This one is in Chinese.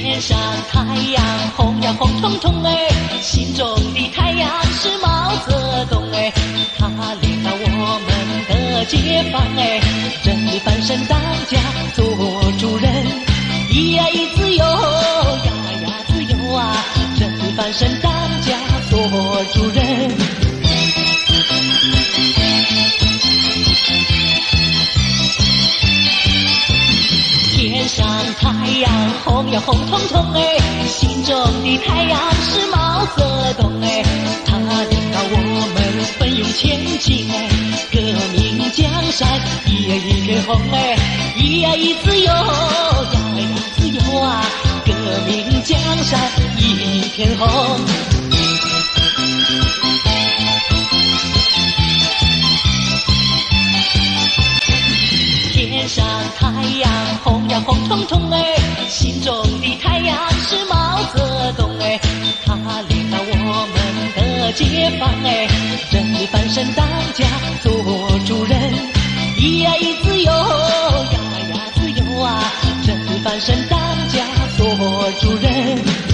天上太阳红呀红彤彤哎，心中的太阳是毛泽东哎，他领导我们的解放哎，真理翻身当家做主人，咿呀咿自由呀呀自由啊，真理翻身当上太阳红呀红彤彤哎，心中的太阳是毛泽东哎，他领导我们奋勇前进哎，革命江山一呀一片红哎，一呀一自由呀呀自由啊，革命江山一片红。太阳红呀红彤彤哎，心中的太阳是毛泽东哎，他领导我们的解放哎，人民翻身当家做主人，咿呀咿自由呀呀自由啊，人民翻身当家做主人。